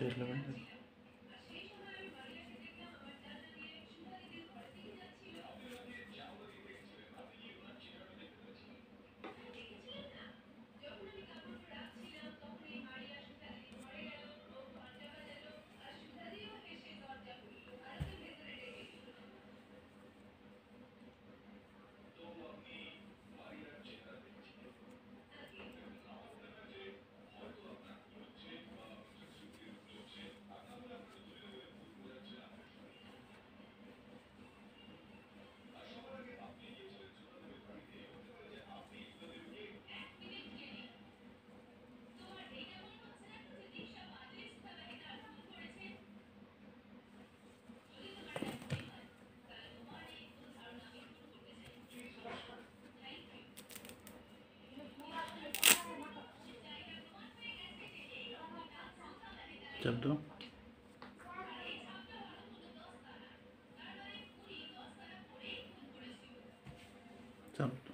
चल চাপ দাও চাপ